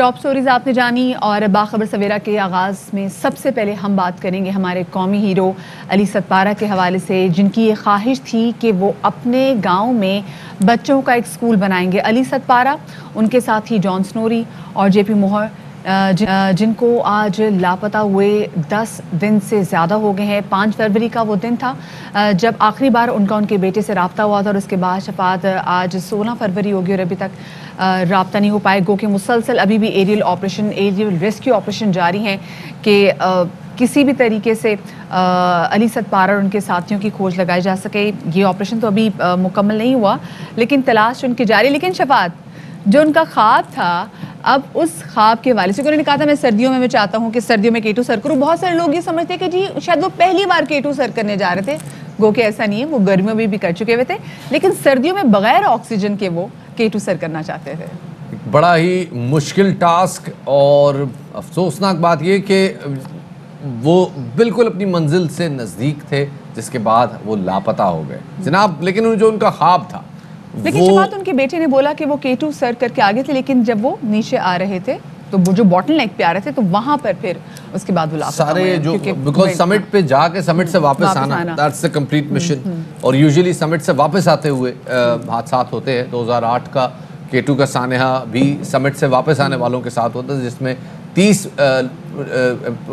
Top stories आपने जानी और बाखबर सवेरा के आगाज़ में सबसे पहले हम बात करेंगे हमारे कौमी हीरो अली सतपारा के हवाले से, जिनकी ये ख्वाहिश थी कि वो अपने गाँव में बच्चों का एक स्कूल बनाएँगे। अली सतपारा, उनके साथ ही जॉन स्नोरी और जेपी मोहर जिनको आज लापता हुए 10 दिन से ज़्यादा हो गए हैं। पाँच फरवरी का वो दिन था। जब आखिरी बार उनका उनके बेटे से रबता हुआ था और उसके बाद शफात आज 16 फरवरी होगी और अभी तक रबता नहीं हो पाए। गो कि मुसलसल अभी भी aerial operation aerial rescue operation जारी हैं कि किसी भी तरीके से आ, अली सतपारा और उनके साथियों की खोज लगाई जा सके। ये ऑपरेशन तो अभी मुकम्मल नहीं हुआ लेकिन तलाश उनकी जारी। लेकिन शफात जो उनका ख्वाब था, अब उस ख्वाब के वाले से उन्होंने कहा था मैं सर्दियों में, मैं चाहता हूँ कि सर्दियों में केटू सर करूँ। बहुत सारे लोग ये समझते हैं कि जी, शायद वो पहली बार केटू सर करने जा रहे थे। गो के ऐसा नहीं है, वो गर्मियों में भी कर चुके हुए थे। लेकिन सर्दियों में बगैर ऑक्सीजन के वो केटू सर करना चाहते थे। बड़ा ही मुश्किल टास्क और अफसोसनाक बात ये कि वो बिल्कुल अपनी मंजिल से नज़दीक थे, जिसके बाद वो लापता हो गए। जनाब, लेकिन जो उनका ख्वाब था लेकिन. बात उनके बेटे ने बोला कि वो केटू सर करके आगे थे लेकिन जब वो नीचे आ रहे थे तो वो जो बॉटल नेक पे आ रहे थे तो वहाँ पर फिर उसके बाद वो सारे जो बिकॉज़ समिट पे जाके समिट से वापस, आना दैट्स द कंप्लीट मिशन और यूजुअली समिट से वापस आते हुए हादसा होते हैं। 2008 का केटू का सानहा भी समिट से वापस आने वालों के साथ होता है जिसमें तीस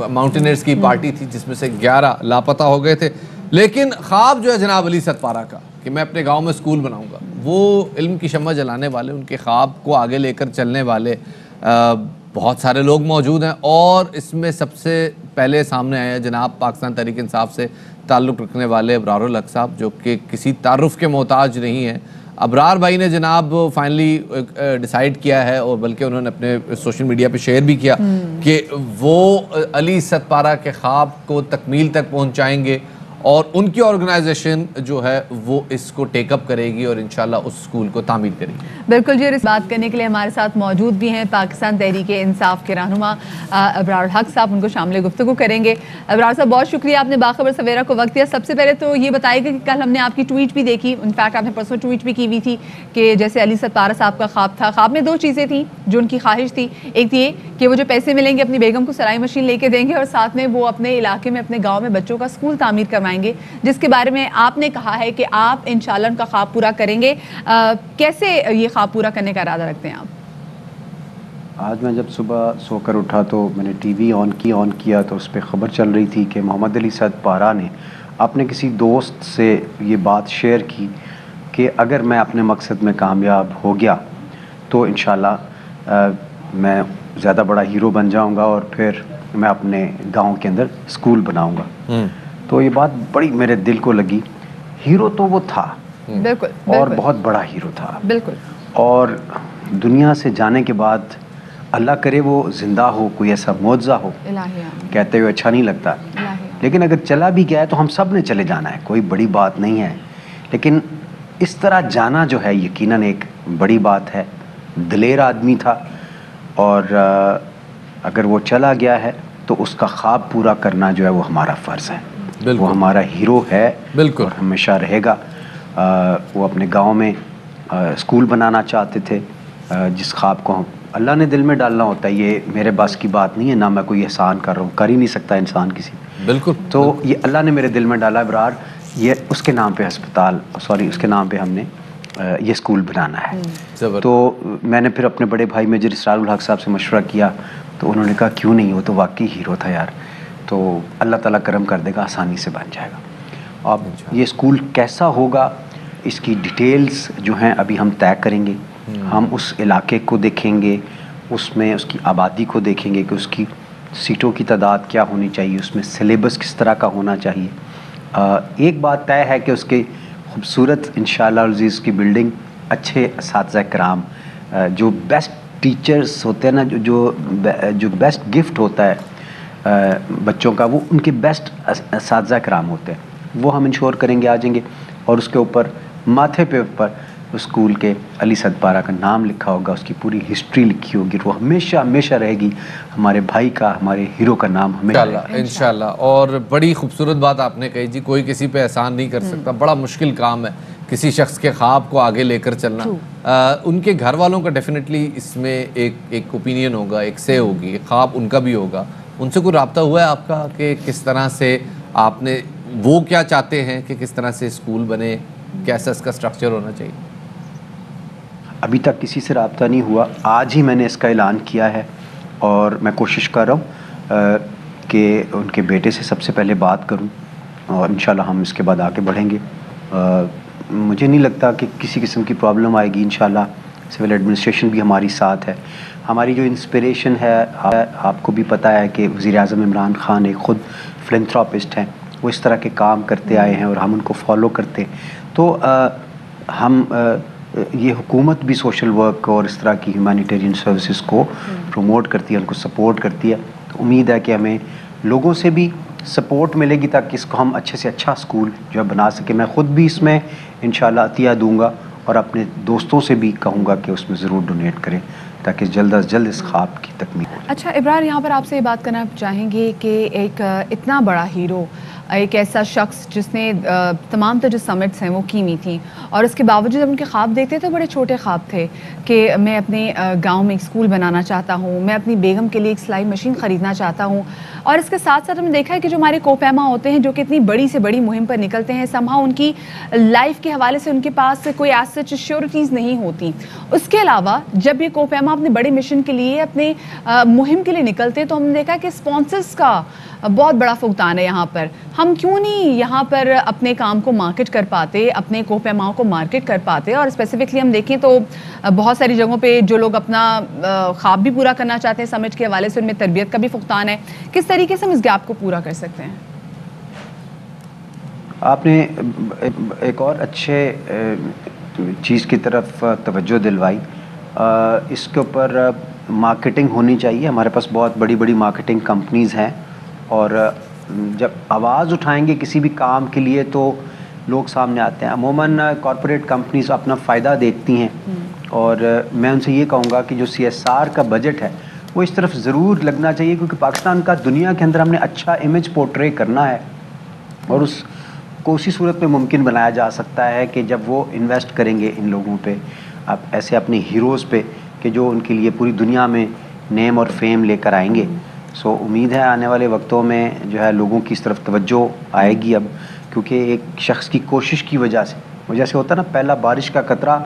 माउंटेनियर्स की पार्टी थी जिसमें से ग्यारह लापता हो गए थे। लेकिन ख्वाब जो है जनाब अली सतपारा का कि मैं अपने गाँव में स्कूल बनाऊँगा। वो इल्म की शम्मा जलाने वाले उनके ख्वाब को आगे लेकर चलने वाले आ, बहुत सारे लोग मौजूद हैं। और इसमें सबसे पहले सामने आए जनाब पाकिस्तान तहरीक इंसाफ से ताल्लुक़ रखने वाले अबरार हक साहब जो कि किसी तारफ़ के मोहताज नहीं हैं। अबरार भाई ने जनाब फाइनली डिसाइड किया है और बल्कि उन्होंने अपने सोशल मीडिया पे शेयर भी किया हम्म। कि वो अली सतपारा के ख्वाब को तकमील तक पहुंचाएँगे। और उनकी ऑर्गेनाइजेशन जो है, वो इसको टेकअप करेगी और इनशाला उस स्कूल को तामीर करेगी। बिल्कुल जी इस बात करने के लिए हमारे साथ मौजूद भी हैं पाकिस्तान तहरीक इंसाफ के रहनुमा अबरार हक साहब। उनको शामिल गुफ्तु करेंगे। अबरार साहब, बहुत शुक्रिया आपने बाखबर सवेरा को वक्त दिया। सबसे पहले तो ये बताइएगा कि कल हमने आपकी ट्वीट भी देखी। इनफैक्ट आपने परसों ट्वीट भी की हुई थी कि जैसे अली सतारा साहब का ख्वाब था। ख्वाब में दो चीज़ें थी जो उनकी ख्वाहिश थी। एक ये कि वो जो पैसे मिलेंगे अपनी बेगम को सलाई मशीन लेके देंगे और साथ में वो अपने इलाके में अपने गाँव में बच्चों का स्कूल तामीर करवाएँगे जिसके बारे में आपने कहा है कि आप इन उनका ख्वाब पूरा करेंगे। आ, कैसे ये ख्वाब पूरा करने का इरादा रखते हैं आप? आज मैं जब सुबह सोकर उठा तो मैंने टीवी ऑन की ऑन किया तो उस पर ख़बर चल रही थी कि मोहम्मद अली सद पारा ने अपने किसी दोस्त से ये बात शेयर की कि अगर मैं अपने मकसद में कामयाब हो गया तो इन मैं ज़्यादा बड़ा हीरो बन जाऊँगा और फिर मैं अपने गाँव के अंदर स्कूल बनाऊँगा। हम्म। तो ये बात बड़ी मेरे दिल को लगी। हीरो तो वो था। हम्म। बिल्कुल और बहुत बड़ा हीरो था। बिल्कुल। और दुनिया से जाने के बाद अल्लाह करे वो ज़िंदा हो कोई ऐसा मुआवजा हो कहते हुए अच्छा नहीं लगता। लेकिन अगर चला भी गया है तो हम सबने चले जाना है कोई बड़ी बात नहीं है। लेकिन इस तरह जाना जो है यकीनन एक बड़ी बात है। दलेर आदमी था। और अगर वो चला गया है तो उसका ख्वाब पूरा करना जो है वो हमारा फ़र्ज़ है। वो हमारा हीरो है बिल्कुल। और हमेशा रहेगा। वो अपने गाँव में स्कूल बनाना चाहते थे। जिस ख्वाब को हम अल्लाह ने दिल में डालना होता है ये मेरे बस की बात नहीं है ना मैं कोई एहसान कर रहा हूँ कर ही नहीं सकता इंसान किसी। बिल्कुल। तो बिल्कुल। ये अल्लाह ने मेरे दिल में डाला बरार ये उसके नाम पे अस्पताल सॉरी उसके नाम पे हमने ये स्कूल बनाना है। तो मैंने फिर अपने बड़े भाई मेजर इसरार हक साहब से मशवरा किया तो उन्होंने कहा क्यों नहीं हो तो वाकई हीरो था यार तो अल्लाह ताला करम कर देगा आसानी से बन जाएगा अब अच्छा। ये स्कूल कैसा होगा इसकी डिटेल्स जो हैं अभी हम तय करेंगे हम्म। हम उस इलाके को देखेंगे उसमें उसकी आबादी को देखेंगे कि उसकी सीटों की तादाद क्या होनी चाहिए उसमें सिलेबस किस तरह का होना चाहिए आ, एक बात तय है कि उसके खूबसूरत इन अज़ीज़ की बिल्डिंग, अच्छे इस कराम। जो बेस्ट टीचर्स होते हैं ना, जो जो जो बेस्ट गिफ्ट होता है बच्चों का, वो उनके बेस्ट इस कराम होते हैं। वो हम इंश्योर करेंगे, आ जाएँगे। और उसके ऊपर, माथे पे ऊपर स्कूल के अली सदपारा का नाम लिखा होगा उसकी पूरी हिस्ट्री लिखी होगी। वो हमेशा हमेशा रहेगी। हमारे भाई का हमारे हीरो का नाम हमेशा इंशाल्लाह और बड़ी खूबसूरत बात आपने कही जी कोई किसी पे एहसान नहीं कर सकता। हम्म। बड़ा मुश्किल काम है किसी शख्स के ख्वाब को आगे लेकर चलना। आ, उनके घर वालों का डेफिनेटली इसमें एक एक ओपिनियन होगा एक से होगी एक ख्वाब उनका भी होगा। उनसे कोई रबता हुआ है आपका कि किस तरह से आपने वो क्या चाहते हैं कि किस तरह से स्कूल बने कैसा इसका स्ट्रक्चर होना चाहिए? अभी तक किसी से रबता नहीं हुआ। आज ही मैंने इसका ऐलान किया है और मैं कोशिश कर रहा हूँ कि उनके बेटे से सबसे पहले बात करूँ और इन हम इसके बाद आगे बढ़ेंगे। आ, मुझे नहीं लगता कि किसी किस्म की प्रॉब्लम आएगी इन सिविल एडमिनिस्ट्रेशन भी हमारी साथ है। हमारी जो इंस्पिरेशन है आ, आपको भी पता है कि वज़ी अजम इमरान ख़ान एक ख़ुद फिलंथ्रापिस्ट हैं। वो इस तरह के काम करते आए हैं और हम उनको फॉलो करते तो आ, हम आ, ये हुकूमत भी सोशल वर्क और इस तरह की ह्यूमैनिटेरियन सर्विसेज़ को प्रमोट करती है उनको सपोर्ट करती है। तो उम्मीद है कि हमें लोगों से भी सपोर्ट मिलेगी ताकि इसको हम अच्छे से अच्छा स्कूल जो है बना सकें। मैं ख़ुद भी इसमें इन अतिया दूँगा और अपने दोस्तों से भी कहूँगा कि उसमें ज़रूर डोनेट करें ताकि जल्द अज जल्द इस ख्वाब की तकमील हो अच्छा इब्रार यहाँ पर आपसे ये बात करना चाहेंगे कि एक इतना बड़ा हीरो एक ऐसा शख्स जिसने तमाम तो जो समिट्स हैं वो कीमी थी। और उसके बावजूद जब उनके ख्वाब देखते तो बड़े छोटे ख्वाब थे कि मैं अपने गाँव में एक स्कूल बनाना चाहता हूँ, मैं अपनी बेगम के लिए एक सिलाई मशीन ख़रीदना चाहता हूँ। और इसके साथ साथ हमने देखा है कि जो हमारे कोपैमा होते हैं, जो कि इतनी बड़ी से बड़ी मुहिम पर निकलते हैं समा उनकी लाइफ के हवाले से उनके पास कोई एज सच श्योरिटीज़ नहीं होती। उसके अलावा, जब ये कोपैमा अपने बड़े मिशन के लिए, अपने मुहिम के लिए निकलते तो हमने देखा कि स्पॉन्सर्स का बहुत बड़ा फुगतान है यहाँ पर। हम क्यों नहीं यहाँ पर अपने काम को मार्केट कर पाते, अपने कोपैमाओं को मार्केट कर पाते? और स्पेसिफिकली हम देखें तो बहुत सारी जगहों पे जो लोग अपना ख्वाब भी पूरा करना चाहते हैं समिट के हवाले से, उनमें तरबियत का भी फुगतान है। किस तरीके से हम इस गैप को पूरा कर सकते हैं? आपने एक और अच्छे चीज़ की तरफ़ तवज्जो दिलवाई। इसके ऊपर मार्केटिंग होनी चाहिए। हमारे पास बहुत बड़ी बड़ी मार्केटिंग कंपनीज़ हैं। और जब आवाज़ उठाएँगे किसी भी काम के लिए तो लोग सामने आते हैं अमूमन कॉरपोरेट कंपनीज़ अपना फ़ायदा देखती हैं हम्म। और मैं उनसे ये कहूँगा कि जो सी एस आर का बजट है वो इस तरफ़ ज़रूर लगना चाहिए क्योंकि पाकिस्तान का दुनिया के अंदर हमने अच्छा इमेज पोर्ट्रे करना है और उस को उसी सूरत में मुमकिन बनाया जा सकता है कि जब वो इन्वेस्ट करेंगे इन लोगों पे आप ऐसे अपने हीरोज़ पे कि जो उनके लिए पूरी दुनिया में नेम और फेम लेकर आएँगे। सो उम्मीद है आने वाले वक्तों में जो है लोगों की इस तरफ़ तवज्जो आएगी अब, क्योंकि एक शख्स की कोशिश की वजह से वजह से होता है ना, पहला बारिश का कतरा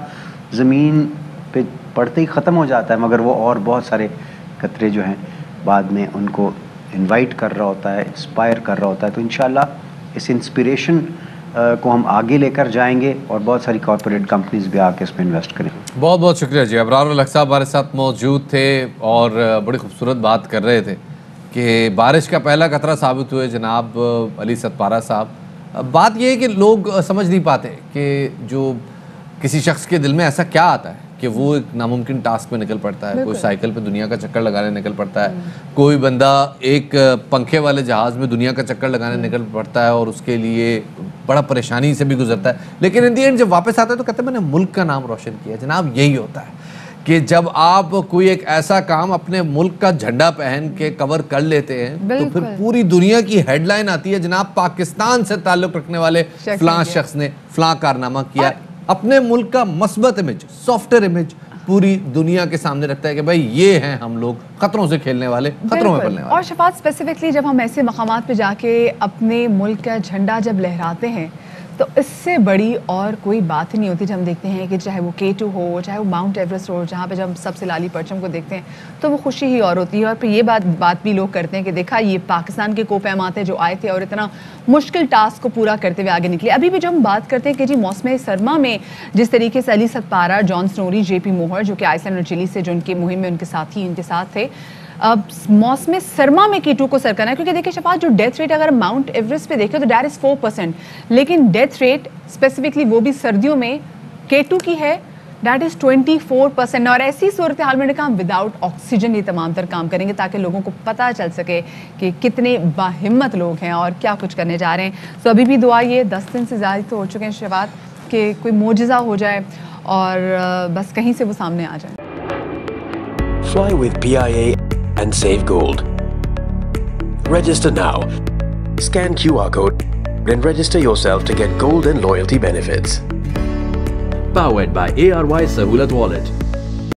ज़मीन पे पड़ते ही ख़त्म हो जाता है, मगर वो और बहुत सारे कतरे जो हैं बाद में उनको इनवाइट कर रहा होता है इंस्पायर कर रहा होता है। तो इन इस इंस्पिरेशन को हम आगे लेकर जाएँगे और बहुत सारी कॉरपोरेट कंपनीज़ भी आके इसमें इन्वेस्ट करें। बहुत बहुत शुक्रिया जी। अबरार साहब हमारे साथ मौजूद थे और बड़ी खूबसूरत बात कर रहे थे। कि बारिश का पहला खतरा साबित हुए जनाब अली सतपारा साहब। बात यह है कि लोग समझ नहीं पाते कि जो किसी शख्स के दिल में ऐसा क्या आता है कि वो एक नामुमकिन टास्क में निकल पड़ता है कोई साइकिल पे दुनिया का चक्कर लगाने निकल पड़ता है हम्म। कोई बंदा एक पंखे वाले जहाज़ में दुनिया का चक्कर लगाने हम्म। निकल पड़ता है और उसके लिए बड़ा परेशानी से भी गुजरता है। लेकिन इन दी एंड जब वापस आता है तो कहते हैं मैंने मुल्क का नाम रोशन किया जनाब यही होता है। कि जब आप कोई एक ऐसा काम अपने मुल्क का झंडा पहन के कवर कर लेते हैं तो फिर पूरी दुनिया की हेडलाइन आती है जनाब पाकिस्तान से ताल्लुक रखने वाले फलां शख्स ने फलां कारनामा किया। अपने मुल्क का मस्बत इमेज सॉफ्टवेयर इमेज पूरी दुनिया के सामने रखता है कि भाई ये हैं हम लोग खतरों से खेलने वाले खतरों में पलने वाले। और शफात स्पेसिफिकली जब हम ऐसे मकाम पे जाके अपने मुल्क का झंडा जब लहराते हैं तो इससे बड़ी और कोई बात नहीं होती जब हम देखते हैं कि चाहे वो के टू हो, चाहे वो माउंट एवरेस्ट हो, जहाँ पे जब हम सबसे लाली परचम को देखते हैं तो वो खुशी ही और होती है। और फिर ये बात बात भी लोग करते हैं कि देखा, ये पाकिस्तान के को पैमाते जो आए थे और इतना मुश्किल टास्क को पूरा करते हुए आगे निकले। अभी भी जब हम बात करते हैं कि जी मौसम सरमा में जिस तरीके से Ali Sadpara John Snorri J P Mohr जो कि आइसलैंड और चिली से, जो उनकी मुहिम में उनके साथी उनके साथ थे मौसम सरमा में कीटू को सर करना है, क्योंकि देखिए शफात, जो डेथ रेट अगर माउंट एवरेस्ट पे देखें तो डेट इज़ फोर परसेंट लेकिन डेथ रेट स्पेसिफिकली वो भी सर्दियों में केटू की है that is twenty four percent और ऐसी सूरत हाल में काम विदाउट ऑक्सीजन ये तमाम तर काम करेंगे, ताकि लोगों को पता चल सके कि कितने बाहिम्मत लोग हैं और क्या कुछ करने जा रहे हैं। तो अभी भी दुआ ये, दस दिन से ज़्यादा तो हो चुके हैं शवात कि कोई मोजा हो जाए और, बस कहीं से वो सामने आ जाए। Fly with PIA and save gold. Register now. Scan QR code and register yourself to get gold and loyalty benefits. Powered by ARY Sahulat Wallet.